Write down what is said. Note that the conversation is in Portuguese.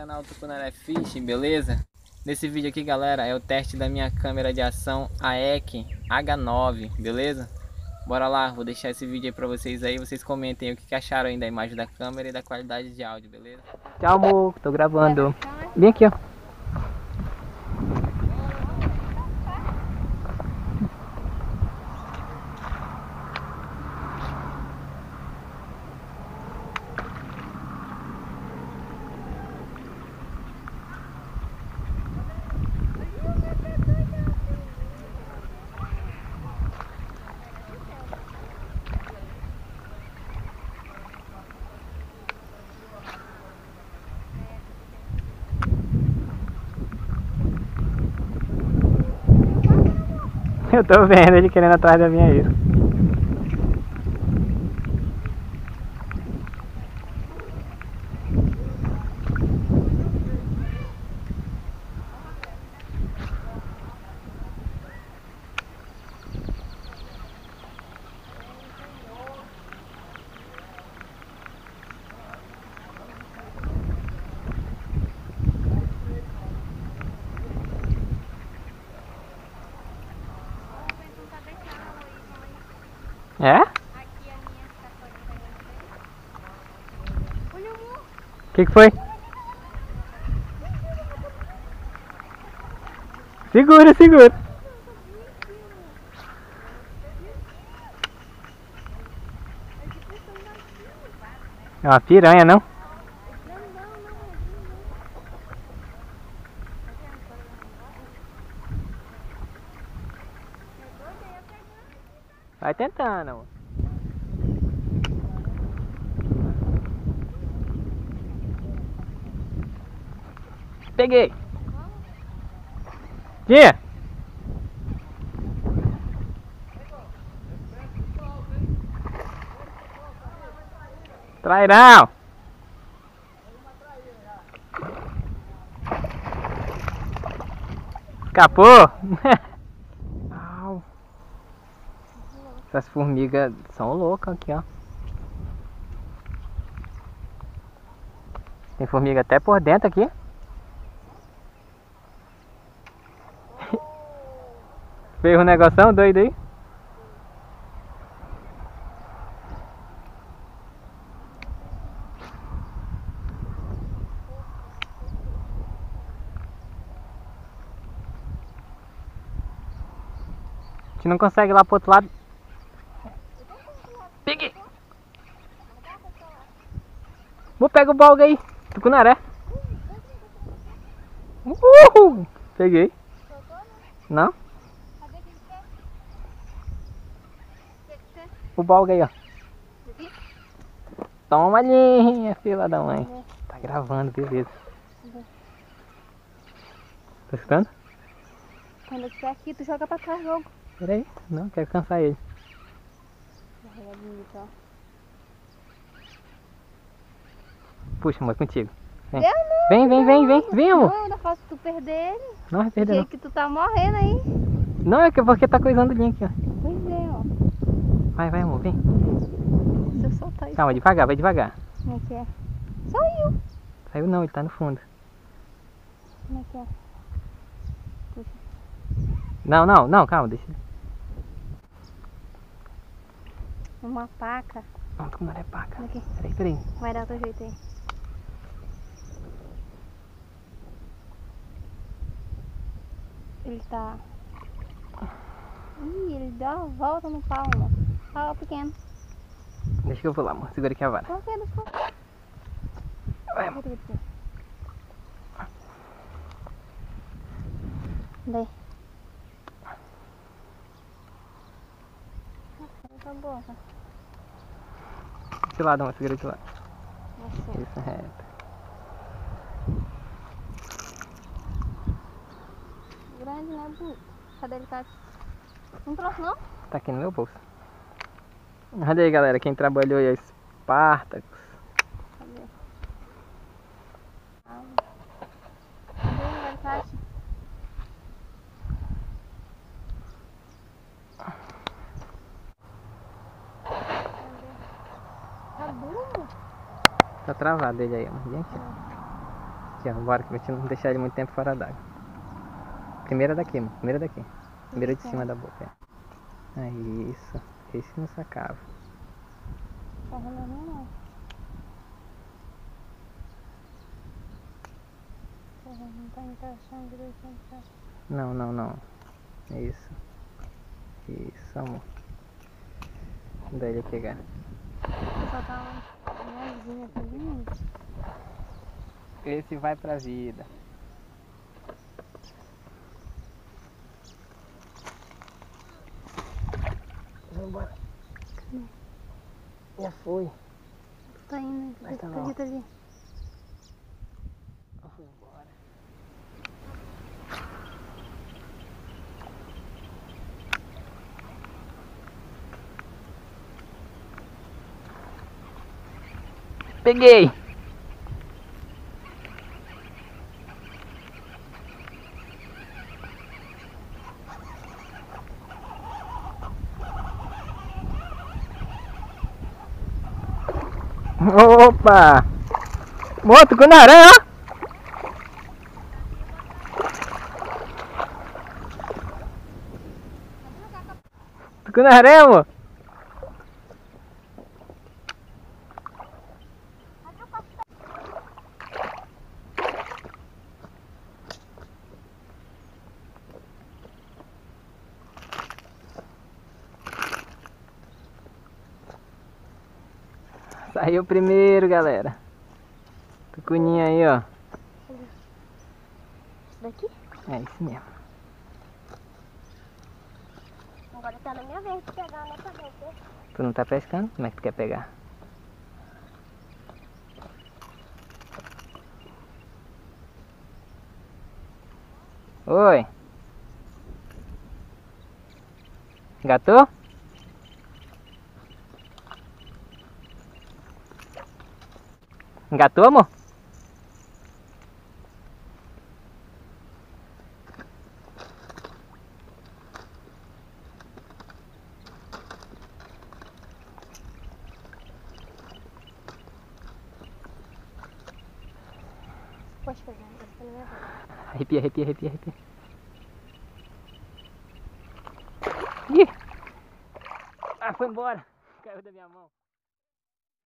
canal Tucunaré Fishing, beleza? Nesse vídeo aqui, galera, é o teste da minha câmera de ação AEC H9, beleza? Bora lá, vou deixar esse vídeo aí pra vocês aí, vocês comentem o que acharam aí da imagem da câmera e da qualidade de áudio, beleza? Tchau, amor, tô gravando. Vem aqui, ó. Eu tô vendo ele querendo atrás da minha isca. É? O que, que foi? Segura, segura. É uma piranha, não? Vai tentando. amor. Peguei. Tia. Trairão. Escapou? Essas formigas são loucas aqui, ó. Tem formiga até por dentro aqui. Fez um negoção doido aí? A gente não consegue ir lá pro outro lado. Vou pegar o balga aí, tucunaré. Uhul! Peguei. Não? O balga aí, ó. Toma ali, fila da mãe. Tá gravando, beleza. Tá escutando? Quando eu estiver aqui, tu joga pra trás logo. Peraí, não, quero cansar ele. Bonito, ó. Puxa, amor, contigo. Vem. Eu não. Vem, vem, vem, vem, vem, amor. Não, eu ainda faço tu perder ele. Não vai perder não. que tu tá morrendo aí. Não, é que porque tá coisando o link aqui, ó. Pois é, ó. Vai, vai, amor, vem. Se eu soltar isso. Calma, devagar, vai devagar. Como é que é? Saiu. Saiu não, ele tá no fundo. Como é que é? Não, não, não, calma, deixa. Uma paca. Pronto, como é paca. É é? Peraí, peraí. Vai dar outro jeito aí. Ele tá. Ih, ele deu uma volta no pau, amor. Pau pequeno. Deixa que eu vou lá, amor. Segura aqui a vara. Que é do pau? Vai, amor. Daí. Tá boa, tá? Esse lado, amor, segura esse lado. Assim. Isso, reto. Bonito? Cadê ele tá? Não trouxe, não? Tá aqui no meu bolso. Olha aí, galera, quem trabalhou aí, é Spartacus. Cadê? Ah. Cadê? Cadê? Tá? Tá travado ele aí, ó. Vem aqui. Aqui, ó, bora que gente não deixar ele muito tempo fora d'água. Primeira daqui, mano. Primeira daqui. Primeira de cima da boca. É. Aí, isso. Esse não sacava. Tá rolando não. Não tá encaixando direito. não tá. Não, não, não. Isso. Isso, amor. Daí ele pegar. Só tá uma aqui, lindo. Esse vai pra vida. Foi. Tá indo, Mas tá tá ali, tá ali. Vambora. Peguei! Opa! Moto aranha, ó! Tucunaré, amor. Saiu primeiro, galera. Tucuninha aí, ó. Daqui? É isso mesmo. Agora tá na minha vez de pegar, né. Tu não tá pescando? Como é que tu quer pegar? Oi. Gatou? Engatou, amor? Pode pegar. Arrepia, arrepia, arrepia, arrepia. Ih! Ah, foi embora. Caiu da minha mão.